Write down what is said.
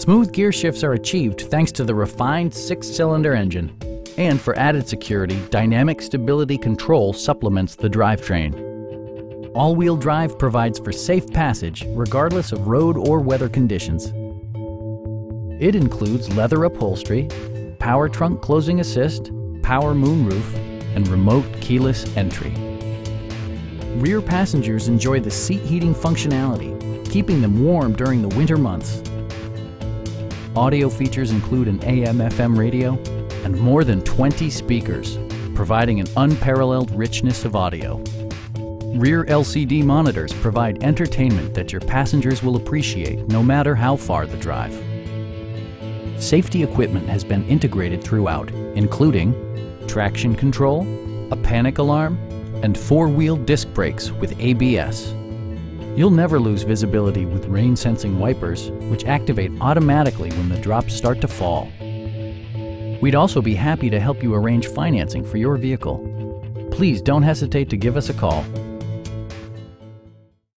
Smooth gear shifts are achieved thanks to the refined six-cylinder engine. And for added security, Dynamic Stability Control supplements the drivetrain. All-wheel drive provides for safe passage regardless of road or weather conditions. It includes leather upholstery, power trunk closing assist, power moonroof, and remote keyless entry. Rear passengers enjoy the seat heating functionality, keeping them warm during the winter months. Audio features include an AM-FM radio and more than 20 speakers, providing an unparalleled richness of audio. Rear LCD monitors provide entertainment that your passengers will appreciate no matter how far the drive. Safety equipment has been integrated throughout, including traction control, a panic alarm, and four-wheel disc brakes with ABS. You'll never lose visibility with rain-sensing wipers, which activate automatically when the drops start to fall. We'd also be happy to help you arrange financing for your vehicle. Please don't hesitate to give us a call